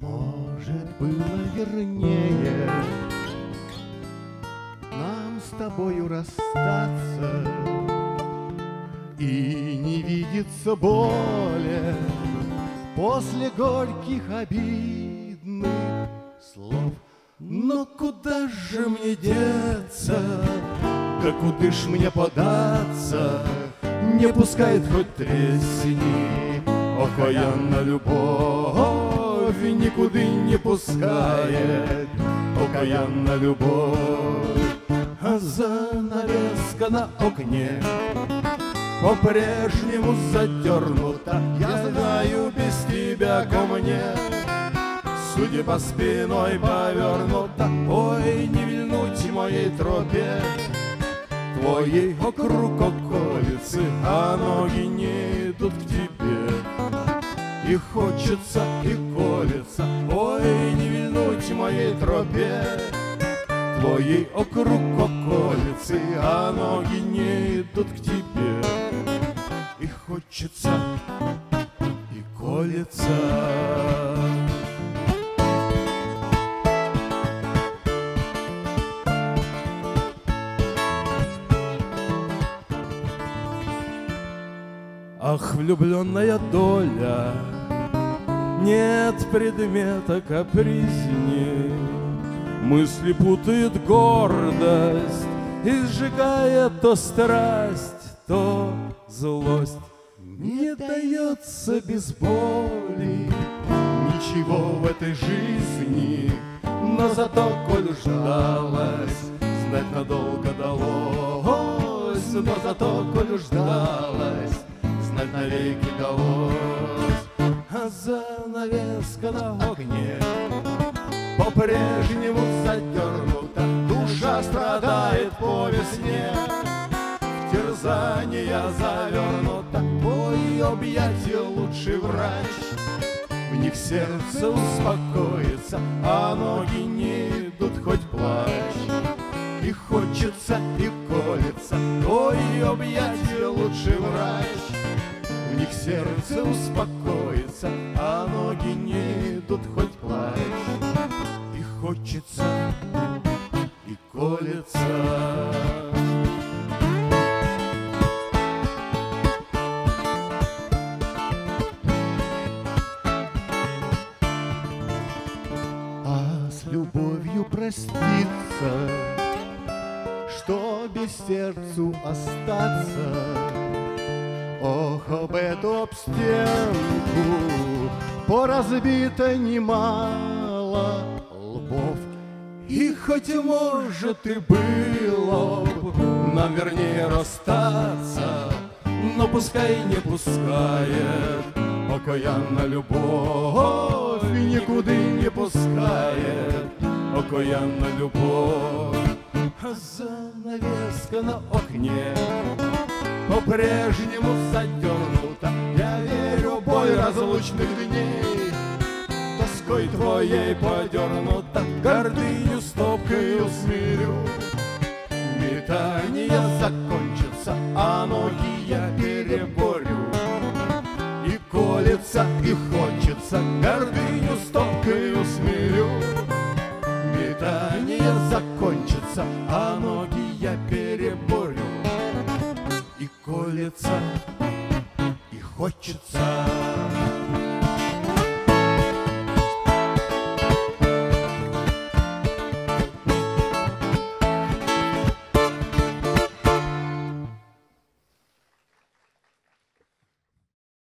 Может, было вернее Нам с тобою расстаться И не видеться более После горьких обидных слов Но куда же мне деться? Куда ж мне податься? Не пускает хоть тресни Окаянна любовь Никуда не пускает. Окаянна любовь А занавеска на окне По-прежнему задернута Я знаю, без тебя ко мне Судьба спиной повернута. Ой, не вильнуть моей тропе. Твоей округ околицы А ноги не идут к тебе. И хочется, и колется Ой, не вильнуть моей тропе. Твоей округ околицы А ноги не идут к тебе. И хочется, и колется Ах, влюбленная доля, нет предмета капризней. Мысли путает гордость и сжигает то страсть, то злость. Не дается без боли ничего в этой жизни, но зато, коль ждалась, знать надолго далось, но зато, коль ждалась, знать навеки далось. А занавеска на окне по-прежнему задернута, душа страдает по весне, в терзания завернута, твой объятия лучший врач. В них сердце успокоится, а ноги не идут хоть плачь. И хочется, и колется, твой объятия лучший врач. Сердце успокоится, а ноги не идут хоть плачь. И хочется, и колется. А с любовью проститься, что без сердцу остаться. Ох, об эту об стенку поразбито немало лбов. И хоть, может, и было б нам вернее расстаться, но пускай не пускает окаянна любовь, никуда не пускает окаянна любовь. Занавеска на окне по-прежнему задернута. Я верю, бой разлучных дней тоской твоей подернута, гордыню стопкою смирю. Метание закончится, а ноги я переборю. И колется, и хочется, гордыню стопкою смирю. Метание закончится, а ноги я переборю. Колется, и хочется.